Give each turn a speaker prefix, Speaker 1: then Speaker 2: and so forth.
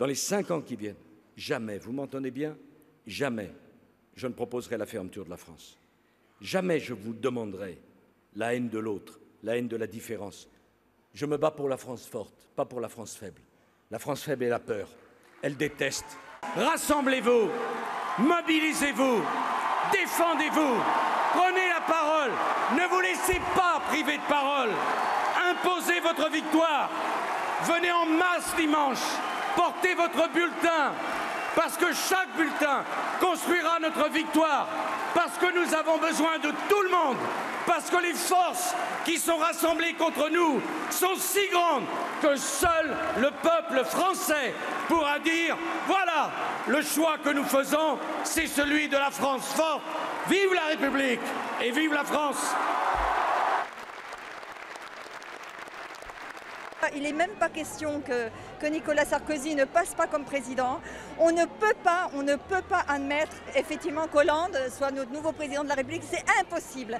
Speaker 1: Dans les cinq ans qui viennent, jamais, vous m'entendez bien, jamais je ne proposerai la fermeture de la France. Jamais je vous demanderai la haine de l'autre, la haine de la différence. Je me bats pour la France forte, pas pour la France faible. La France faible est la peur. Elle déteste. Rassemblez-vous, mobilisez-vous, défendez-vous, prenez la parole, ne vous laissez pas priver de parole, imposez votre victoire, venez en masse dimanche, portez votre bulletin, parce que chaque bulletin construira notre victoire, parce que nous avons besoin de tout le monde, parce que les forces qui sont rassemblées contre nous sont si grandes que seul le peuple français pourra dire voilà, le choix que nous faisons, c'est celui de la France forte. Vive la République et vive la France
Speaker 2: Il n'est même pas question que, Nicolas Sarkozy ne passe pas comme président. On ne peut pas, on ne peut pas admettre effectivement qu'Hollande soit notre nouveau président de la République. C'est impossible.